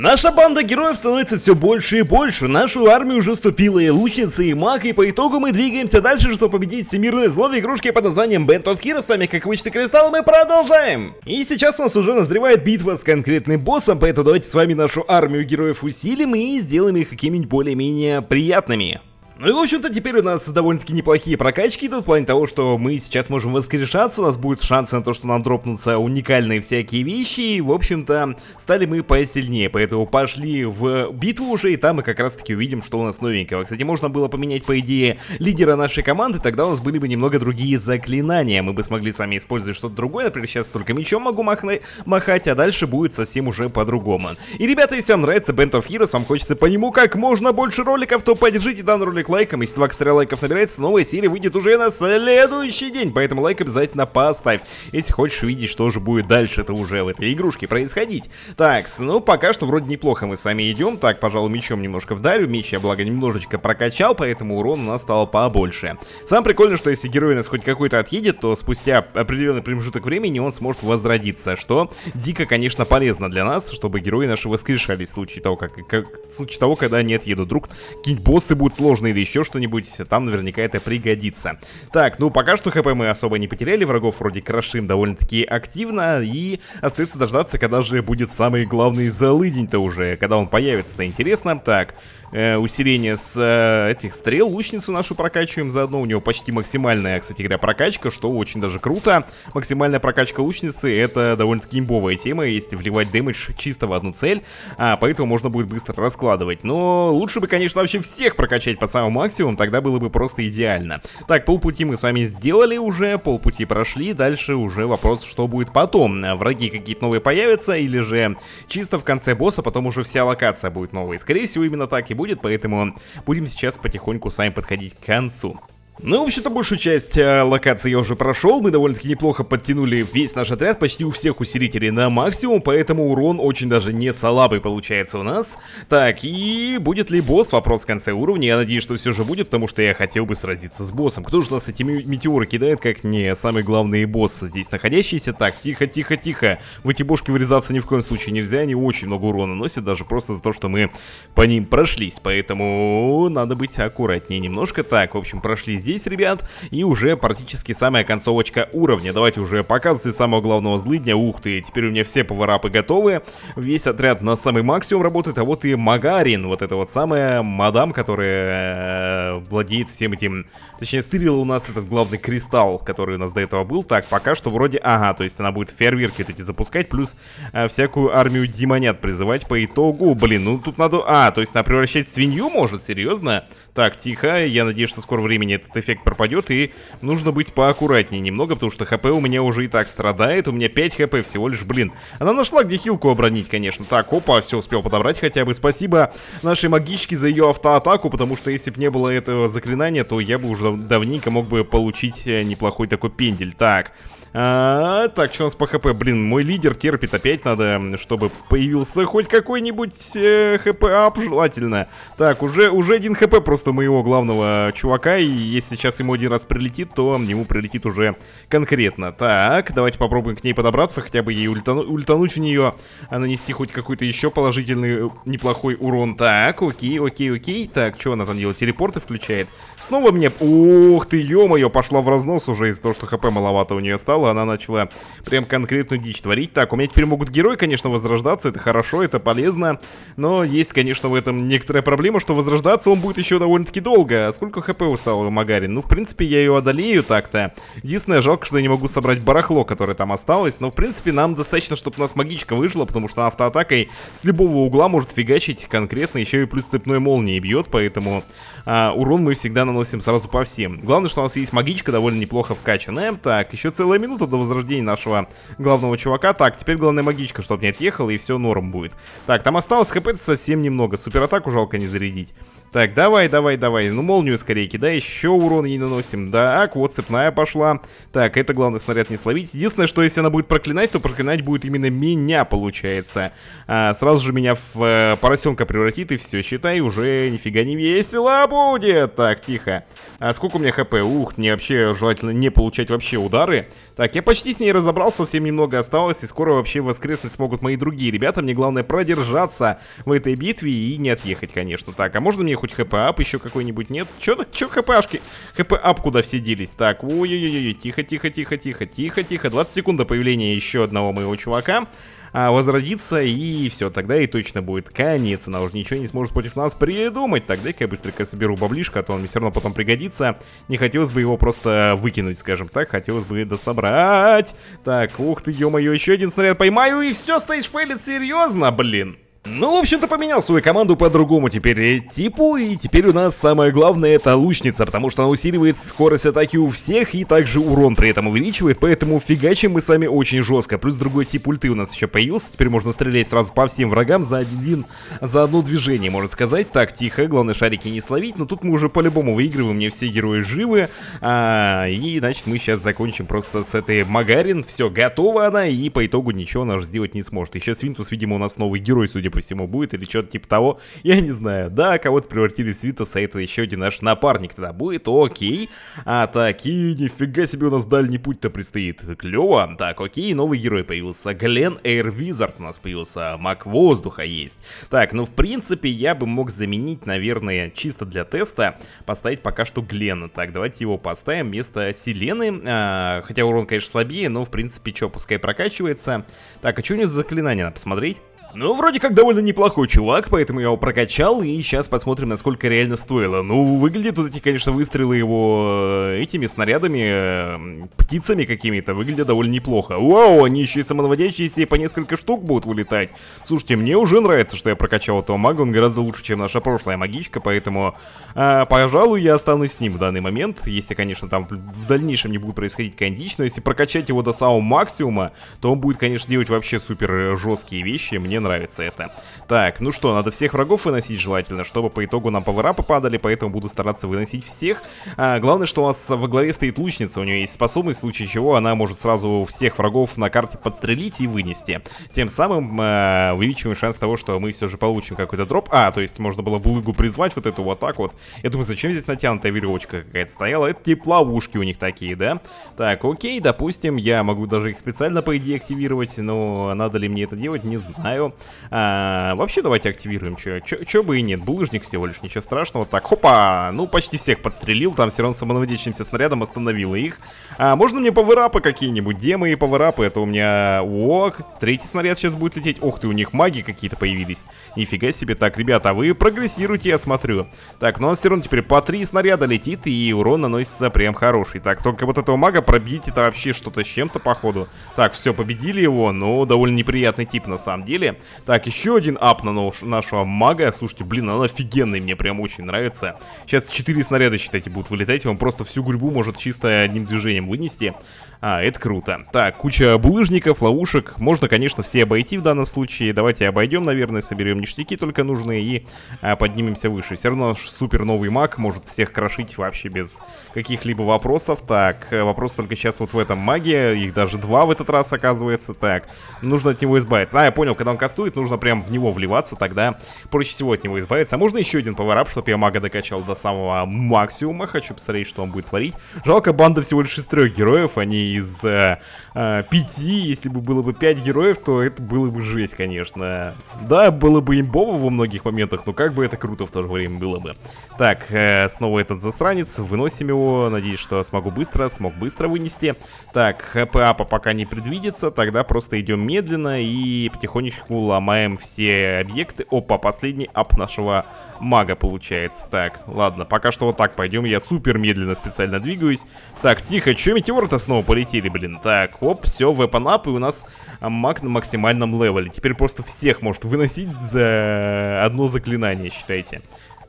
Наша банда героев становится все больше и больше, нашу армию уже ступила и лучница, и маг, и по итогу мы двигаемся дальше, чтобы победить всемирное зло в игрушке под названием Band of Heroes, с вами как обычно Кристалл, мы продолжаем! И сейчас у нас уже назревает битва с конкретным боссом, поэтому давайте с вами нашу армию героев усилим и сделаем их какими-нибудь более-менее приятными. Ну и в общем-то теперь у нас довольно-таки неплохие прокачки идут в плане того, что мы сейчас можем воскрешаться, у нас будет шанс на то, что нам дропнутся уникальные всякие вещи, и в общем-то стали мы посильнее, поэтому пошли в битву уже, и там мы как раз-таки увидим, что у нас новенького. Кстати, можно было поменять, по идее, лидера нашей команды, тогда у нас были бы немного другие заклинания, мы бы смогли с вами использовать что-то другое, например, сейчас только мечом могу махнуть, махать, а дальше будет совсем уже по-другому. И, ребята, если вам нравится Band of Heroes, вам хочется по нему как можно больше роликов, то поддержите данный ролик лайк лайком. Если 2 косаря лайков набирается, новая серия выйдет уже на следующий день. Поэтому лайк обязательно поставь. Если хочешь видеть, что же будет дальше, это уже в этой игрушке происходить. Так, ну пока что вроде неплохо мы с вами идем. Так, пожалуй, мечом немножко вдарю. Меч я, благо, немножечко прокачал, поэтому урон у нас стал побольше. Сам прикольно, что если герой нас хоть какой-то отъедет, то спустя определенный промежуток времени он сможет возродиться, что дико, конечно, полезно для нас, чтобы герои наши воскрешались в случае того, как, как в случае того, когда они отъедут. Вдруг какие-нибудь боссы будут сложные или еще что-нибудь, там наверняка это пригодится. Так, ну пока что хп мы особо не потеряли, врагов вроде крошим довольно-таки активно, и остается дождаться, когда же будет самый главный залыдень-то уже, когда он появится-то интересно. Так, э, усиление с э, этих стрел, лучницу нашу прокачиваем заодно, у него почти максимальная, кстати говоря, прокачка, что очень даже круто. Максимальная прокачка лучницы это довольно-таки имбовая тема, если вливать дэмэдж чисто в одну цель, а поэтому можно будет быстро раскладывать. Но лучше бы, конечно, вообще всех прокачать по самому максимум, тогда было бы просто идеально. Так, полпути мы с вами сделали уже, полпути прошли, дальше уже вопрос, что будет потом. Враги какие-то новые появятся, или же чисто в конце босса потом уже вся локация будет новой. Скорее всего, именно так и будет, поэтому будем сейчас потихоньку сами подходить к концу. Ну, вообще-то, большую часть э, локации я уже прошел, мы довольно-таки неплохо подтянули весь наш отряд, почти у всех усилителей на максимум, поэтому урон очень даже не слабый получается у нас. Так, и будет ли босс? Вопрос в конце уровня, я надеюсь, что все же будет, потому что я хотел бы сразиться с боссом. Кто же нас эти метеоры кидает, как не самый главный босс здесь находящийся? Так, тихо, тихо, тихо, в эти бошки вырезаться ни в коем случае нельзя, они очень много урона носят, даже просто за то, что мы по ним прошлись, поэтому надо быть аккуратнее немножко. Так, в общем, прошли здесь здесь, ребят, и уже практически самая концовочка уровня. Давайте уже показывайте самого главного злыдня. Ух ты, теперь у меня все поворапы готовы. Весь отряд на самый максимум работает, а вот и Магарин, вот это вот самая мадам, которая э, владеет всем этим... Точнее, стырила у нас этот главный кристалл, который у нас до этого был. Так, пока что вроде... Ага, то есть она будет фейерверки эти запускать, плюс э, всякую армию демонят призывать по итогу. Блин, ну тут надо... А, то есть она превращать свинью может? Серьезно? Так, тихо, я надеюсь, что скоро времени этот эффект пропадет, и нужно быть поаккуратнее немного, потому что хп у меня уже и так страдает, у меня 5 хп всего лишь, блин. Она нашла, где хилку обронить, конечно. Так, опа, все, успел подобрать хотя бы. Спасибо нашей магичке за ее автоатаку, потому что если бы не было этого заклинания, то я бы уже давненько мог бы получить э, неплохой такой пендель. Так, а, так, что у нас по хп? Блин, мой лидер терпит. Опять надо, чтобы появился хоть какой-нибудь э, хп-ап, желательно. Так, уже, уже один хп просто моего главного чувака. И если сейчас ему один раз прилетит, то ему прилетит уже конкретно. Так, давайте попробуем к ней подобраться, хотя бы ей ультану, ультануть в нее, а нанести хоть какой-то еще положительный, неплохой урон. Так, окей, окей, окей. Так, что она там делает? Телепорты включает. Снова мне... Ух ты, ё-моё, пошла в разнос уже из-за того, что хп маловато у нее стало она начала прям конкретную дичь творить. Так, у меня теперь могут герои, конечно, возрождаться, это хорошо, это полезно, но есть, конечно, в этом некоторая проблема, что возрождаться он будет еще довольно-таки долго. А сколько хп устал Магарин? Ну, в принципе, я ее одолею так-то. Единственное, жалко, что я не могу собрать барахло, которое там осталось, но, в принципе, нам достаточно, чтобы у нас магичка выжила, потому что автоатакой с любого угла может фигачить конкретно, еще и плюс цепной молнией бьет, поэтому а, урон мы всегда наносим сразу по всем. Главное, что у нас есть магичка, довольно неплохо вкачанная. Так, еще целая минута до возрождения нашего главного чувака. Так, теперь главная магичка, чтобы не отъехала, и все норм будет. Так, там осталось хп совсем немного. Суператаку жалко не зарядить. Так, давай, давай, давай. Ну, молнию скорее кидай, еще урон ей наносим. Так, вот цепная пошла. Так, это главное снаряд не словить. Единственное, что если она будет проклинать, то проклинать будет именно меня, получается. А, сразу же меня в э, поросенка превратит, и все, считай, уже нифига не весело будет. Так, тихо. А сколько у меня HP? Ух, мне вообще желательно не получать вообще удары. Так, я почти с ней разобрался, совсем немного осталось, и скоро вообще воскреснуть смогут мои другие ребята. Мне главное продержаться в этой битве и не отъехать, конечно. Так, а можно мне хоть HP up еще какой-нибудь? Нет? Че, че HP -ашки? HP up куда все делись? Так, ой-ой-ой, тихо, тихо, тихо, тихо, тихо, тихо. 20 секунд до появления еще одного моего чувака а, возродится, и все, тогда и точно будет конец. Она уже ничего не сможет против нас придумать. Тогда-ка я быстренько соберу баблишко, а то он мне все равно потом пригодится. Не хотелось бы его просто выкинуть, скажем так, хотелось бы дособрать. Так, ух ты, ё-моё, еще один снаряд поймаю, и все, стоишь фейлит, серьезно, блин. Ну, в общем-то, поменял свою команду по другому теперь типу, и теперь у нас самое главное это лучница, потому что она усиливает скорость атаки у всех и также урон при этом увеличивает, поэтому фигачим мы сами очень жестко. Плюс другой тип ульты у нас еще появился, теперь можно стрелять сразу по всем врагам за один, за одно движение, можно сказать. Так, тихо, главное шарики не словить, но тут мы уже по-любому выигрываем, мне все герои живы, а, и значит мы сейчас закончим просто с этой Магарин, все, готова она, и по итогу ничего она уже сделать не сможет. И сейчас Винтус, видимо, у нас новый герой, судя по по всему, будет, или что-то типа того. Я не знаю. Да, кого-то превратили в Свитуса, это еще один наш напарник тогда будет, окей. А, так, и нифига себе у нас дальний путь-то предстоит. Клево. Так, окей, новый герой появился. Глен Эйр Визард у нас появился. Маг воздуха есть. Так, ну в принципе я бы мог заменить, наверное, чисто для теста, поставить пока что Глена. Так, давайте его поставим вместо Селены. А, хотя урон, конечно, слабее, но в принципе, что, пускай прокачивается. Так, а что у него за заклинание, надо посмотреть? Ну, вроде как довольно неплохой чувак, поэтому я его прокачал, и сейчас посмотрим, насколько реально стоило. Ну, выглядит вот эти, конечно, выстрелы его э, этими снарядами, э, птицами какими-то, выглядят довольно неплохо. Вау, они еще и самонаводящиеся, и по несколько штук будут вылетать. Слушайте, мне уже нравится, что я прокачал этого мага, он гораздо лучше, чем наша прошлая магичка, поэтому, э, пожалуй, я останусь с ним в данный момент, если, конечно, там в дальнейшем не будет происходить кондич, но если прокачать его до самого максимума, то он будет, конечно, делать вообще супер жесткие вещи, мне нравится это. Так, ну что, надо всех врагов выносить желательно, чтобы по итогу нам паверапы падали, поэтому буду стараться выносить всех. А, главное, что у нас во главе стоит лучница, у нее есть способность, в случае чего она может сразу всех врагов на карте подстрелить и вынести. Тем самым э, увеличиваем шанс того, что мы все же получим какой-то дроп. А, то есть можно было булыгу призвать вот эту вот так вот. Я думаю, зачем здесь натянутая веревочка какая-то стояла? Это типа ловушки у них такие, да? Так, окей, допустим, я могу даже их специально, по идее, активировать, но надо ли мне это делать, не знаю. А, вообще давайте активируем, что бы и нет. Булыжник всего лишь, ничего страшного. Так, хопа, ну почти всех подстрелил, там все равно самонаводящимся снарядом остановило их. А, можно мне паверапы какие-нибудь? Демы и паверапы, это у меня... О, третий снаряд сейчас будет лететь. Ох ты, у них маги какие-то появились. Нифига себе. Так, ребята, вы прогрессируете, я смотрю. Так, ну у нас все равно теперь по три снаряда летит, и урон наносится прям хороший. Так, только вот этого мага пробить это вообще что-то с чем-то, походу. Так, все, победили его, но довольно неприятный тип на самом деле. Так, еще один ап на нашего мага. Слушайте, блин, он офигенный, мне прям очень нравится. Сейчас 4 снаряда, считайте, будут вылетать. Он просто всю гурьбу может чисто одним движением вынести. А, это круто. Так, куча булыжников, ловушек. Можно, конечно, все обойти в данном случае. Давайте обойдем, наверное, соберем ништяки только нужные и а, поднимемся выше. Все равно наш супер новый маг может всех крошить вообще без каких-либо вопросов. Так, э, вопрос только сейчас вот в этом маге. Их даже два в этот раз оказывается. Так, нужно от него избавиться. А, я понял, когда он кастует, нужно прям в него вливаться, тогда проще всего от него избавиться. А можно еще один поворап, чтобы я мага докачал до самого максимума. Хочу посмотреть, что он будет творить. Жалко, банда всего лишь из трех героев, они из э, э, пяти. Если бы было бы пять героев, то это было бы жесть, конечно. Да, было бы имбово во многих моментах, но как бы это круто в то же время было бы. Так, э, снова этот засранец. Выносим его. Надеюсь, что смогу быстро, смог быстро вынести. Так, хп-апа пока не предвидится. Тогда просто идем медленно и потихонечку ломаем все объекты. Опа, последний ап нашего мага получается. Так, ладно, пока что вот так пойдем. Я супер медленно специально двигаюсь. Так, тихо, что метеоры-то снова полетели, блин? Так, оп, все, weapon up, и у нас маг на максимальном левеле. Теперь просто всех может выносить за одно заклинание, считайте.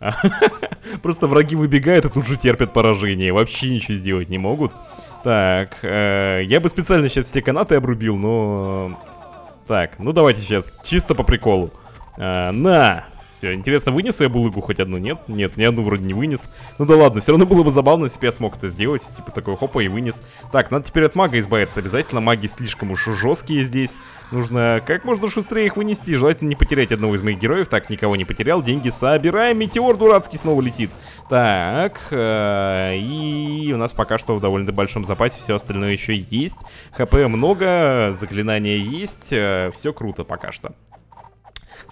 Просто враги выбегают и тут же терпят поражение. Вообще ничего сделать не могут. Так, э, я бы специально сейчас все канаты обрубил, но... Так, ну давайте сейчас, чисто по приколу. Э, на! Все, интересно, вынес я булыгу хоть одну? Нет? Нет, ни одну вроде не вынес. Ну да ладно, все равно было бы забавно, если бы я смог это сделать. Типа такой хопа и вынес. Так, надо теперь от мага избавиться обязательно. Маги слишком уж жесткие здесь. Нужно как можно шустрее их вынести. Желательно не потерять одного из моих героев. Так, никого не потерял. Деньги собираем. Метеор дурацкий снова летит. Так, э, и у нас пока что в довольно большом запасе все остальное еще есть. ХП много, заклинания есть. Э, все круто пока что.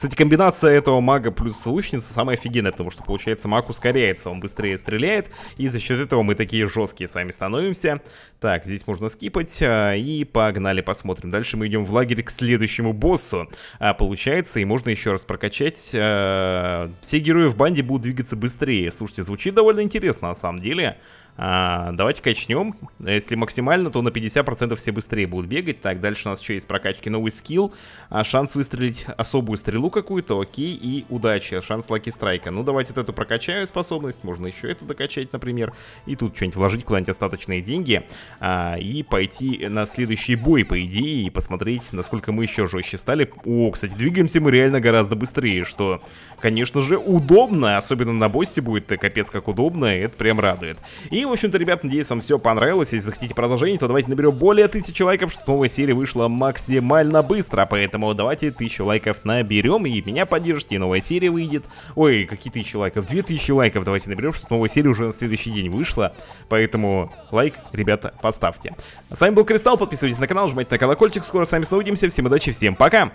Кстати, комбинация этого мага плюс лучница самая офигенная, потому что, получается, маг ускоряется, он быстрее стреляет, и за счет этого мы такие жесткие с вами становимся. Так, здесь можно скипать, а, и погнали посмотрим. Дальше мы идем в лагерь к следующему боссу. А, получается, и можно еще раз прокачать. А, все герои в банде будут двигаться быстрее. Слушайте, звучит довольно интересно на самом деле. А, давайте качнем. Если максимально, то на 50% все быстрее будут бегать. Так, дальше у нас еще есть прокачки новый скилл. А, шанс выстрелить особую стрелу какую-то, окей, и удача. Шанс лаки страйка. Ну, давайте вот эту прокачаю способность. Можно еще эту докачать, например. И тут что-нибудь вложить куда-нибудь остаточные деньги. А, и пойти на следующий бой, по идее, и посмотреть, насколько мы еще жестче стали. О, кстати, двигаемся мы реально гораздо быстрее, что, конечно же, удобно. Особенно на боссе будет капец как удобно, и это прям радует. И в общем-то, ребят, надеюсь, вам все понравилось. Если захотите продолжение, то давайте наберем более тысячи лайков, чтобы новая серия вышла максимально быстро. Поэтому давайте тысячу лайков наберем, и меня поддержите, и новая серия выйдет. Ой, какие тысячи лайков? Две тысячи лайков давайте наберем, чтобы новая серия уже на следующий день вышла. Поэтому лайк, ребята, поставьте. С вами был Кристалл, подписывайтесь на канал, жмите на колокольчик. Скоро с вами снова увидимся. Всем удачи, всем пока!